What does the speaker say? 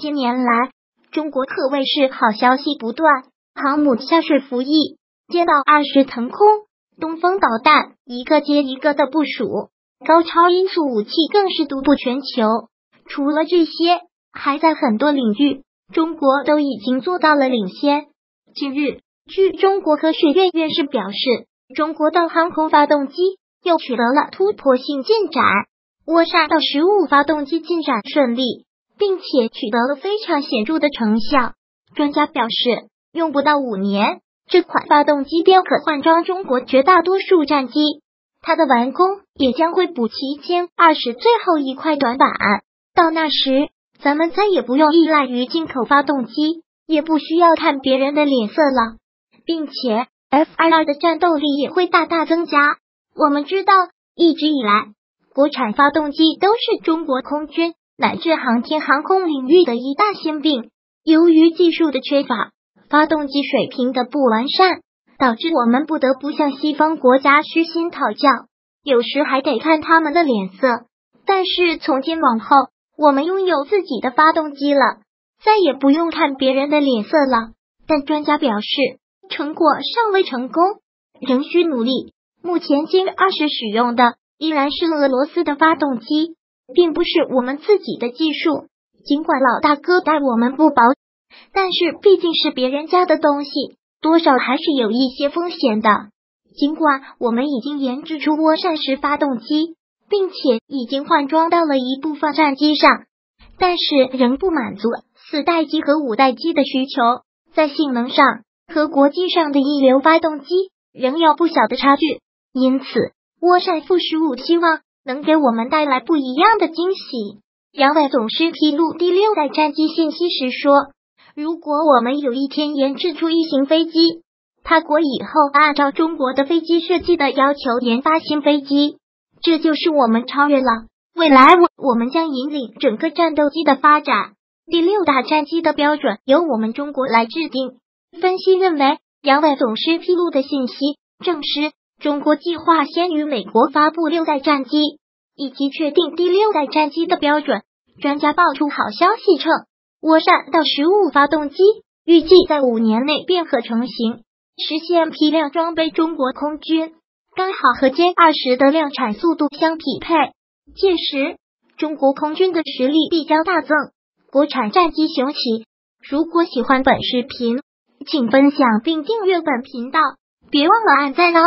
近年来，中国可谓是好消息不断，航母下水服役，歼到二十腾空，东风导弹一个接一个的部署，高超音速武器更是独步全球。除了这些，还在很多领域，中国都已经做到了领先。近日，据中国科学院院士表示，中国的航空发动机又取得了突破性进展，涡扇到十五发动机进展顺利。并且取得了非常显著的成效。专家表示，用不到五年，这款发动机便可换装中国绝大多数战机。它的完工也将会补齐歼二十最后一块短板。到那时，咱们再也不用依赖于进口发动机，也不需要看别人的脸色了，并且 F 二二的战斗力也会大大增加。我们知道，一直以来，国产发动机都是中国空军。乃至航天航空领域的一大心病，由于技术的缺乏，发动机水平的不完善，导致我们不得不向西方国家虚心讨教，有时还得看他们的脸色。但是从今往后，我们拥有自己的发动机了，再也不用看别人的脸色了。但专家表示，成果尚未成功，仍需努力。目前歼二十使用的依然是俄罗斯的发动机。并不是我们自己的技术，尽管老大哥待我们不薄，但是毕竟是别人家的东西，多少还是有一些风险的。尽管我们已经研制出涡扇式发动机，并且已经换装到了一部分战机上，但是仍不满足四代机和五代机的需求，在性能上和国际上的一流发动机仍有不小的差距。因此，涡扇负十五希望。能给我们带来不一样的惊喜。杨伟总师披露第六代战机信息时说：“如果我们有一天研制出一型飞机，他国以后按照中国的飞机设计的要求研发新飞机，这就是我们超越了。未来我我们将引领整个战斗机的发展。第六代战机的标准由我们中国来制定。”分析认为，杨伟总师披露的信息证实。中国计划先于美国发布六代战机，以及确定第六代战机的标准。专家爆出好消息称，涡扇到十五发动机预计在五年内便可成型，实现批量装备中国空军，刚好和歼二十的量产速度相匹配。届时，中国空军的实力必将大增，国产战机雄起。如果喜欢本视频，请分享并订阅本频道，别忘了按赞哦。